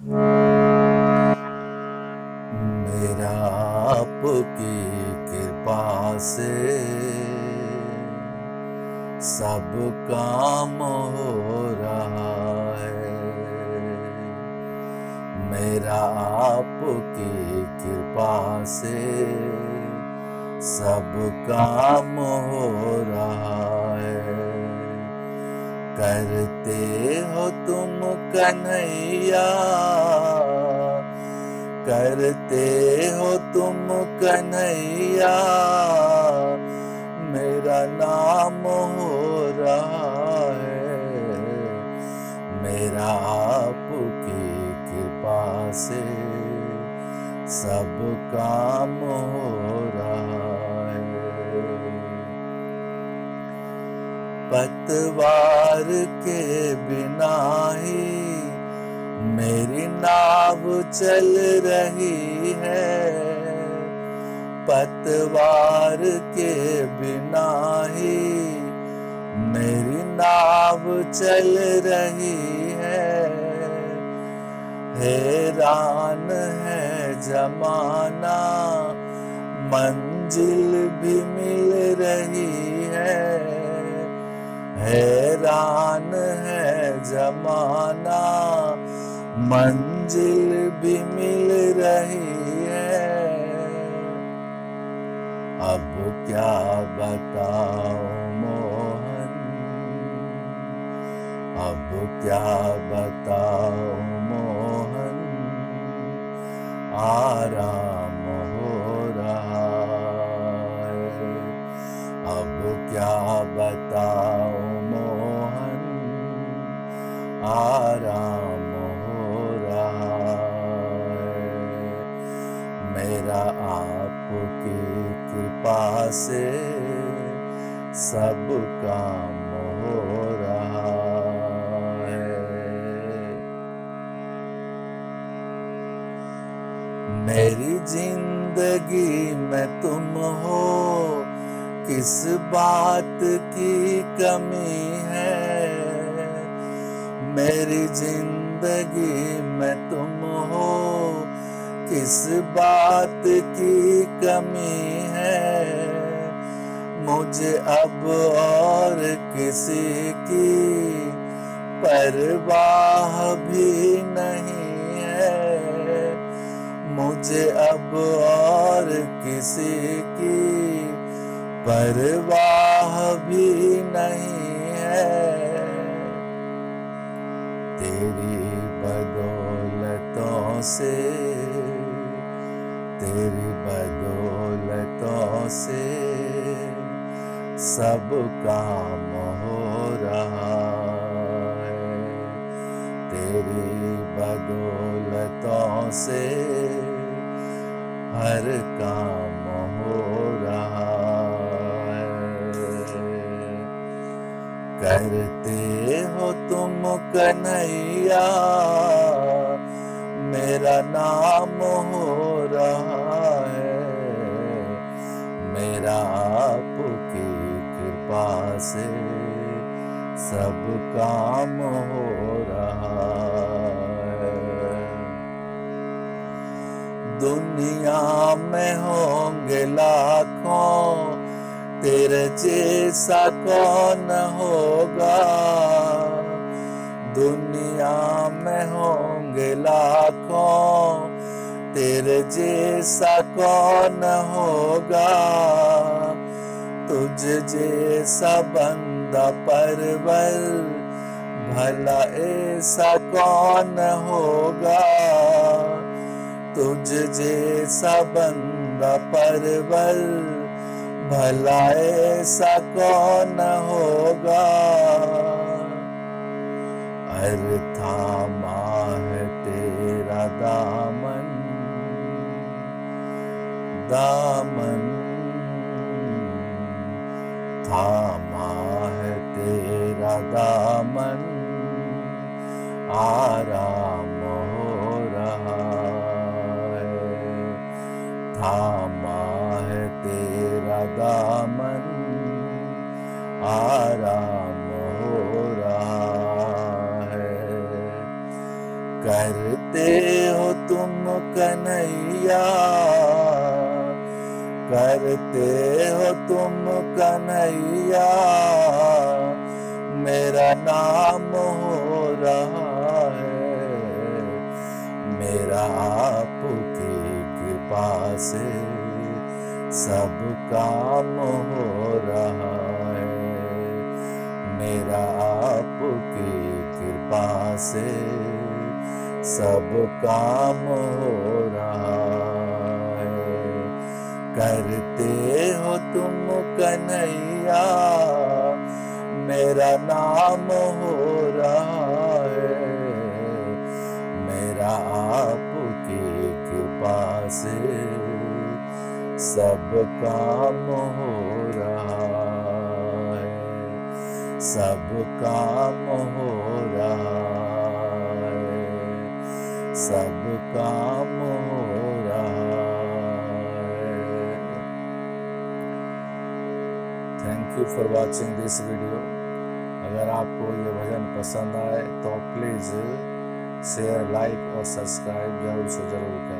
मेरा आपकी कृपा से सब काम हो रहा है। मेरा आपकी कृपा से सब काम हो करते हो तुम कन्हैया। करते हो तुम कन्हैया। मेरा नाम हो रहा है। मेरा आपकी कृपा से सब काम हो रहा है। पतवार के बिना ही मेरी नाव चल रही है। पतवार के बिना ही मेरी नाव चल रही है। हैरान है जमाना, मंजिल भी मिल रही जमाना। मंजिल भी मिल रही है। अब क्या बताओ मोहन? अब क्या बताओ मोहन? आराम हो आराम हो रहा मेरा आपकी कृपा से सब काम हो रहा है। मेरी ज़िंदगी में तुम हो, किस बात की कमी है? मेरी ज़िंदगी में तुम हो, किस बात की कमी है? मुझे अब और किसी की परवाह भी नहीं है। मुझे अब और किसी की परवाह भी नहीं तेरी बदौलतों से, तेरी बदौलतों से सब काम हो रहा है। तेरी बदौलतों से हर काम हो रहा है। करते कन्हैया मेरा नाम हो रहा है। मेरा आपकी कृपा से सब काम हो रहा है। दुनिया में होंगे लाखों, तेरे जैसा कौन होगा? दुनिया में होंगे लाखों, तेरे जैसा कौन होगा? तुझ जैसा बंदा परवर भला ऐसा कौन होगा? तुझ जैसा बंदा परवर भला ऐसा कौन होगा? अर थामा है तेरा दामन दामन। थामा है तेरा दामन आराम करते हो तुम कन्हैया। करते हो तुम कन्हैया। मेरा नाम हो रहा है। मेरा आपकी कृपा से सब काम हो रहा है। मेरा आपकी कृपा से सब काम हो रहा है। करते हो तुम कन्हैया, मेरा नाम हो रहा है। मेरा आपकी कृपा से सब काम हो रहा है। सब काम हो रहा सब काम हो thank you for watching this video अगर आपको ये भजन पसंद आए तो प्लीज़ शेयर लाइक और सब्सक्राइब ज़रूर से ज़रूर करें।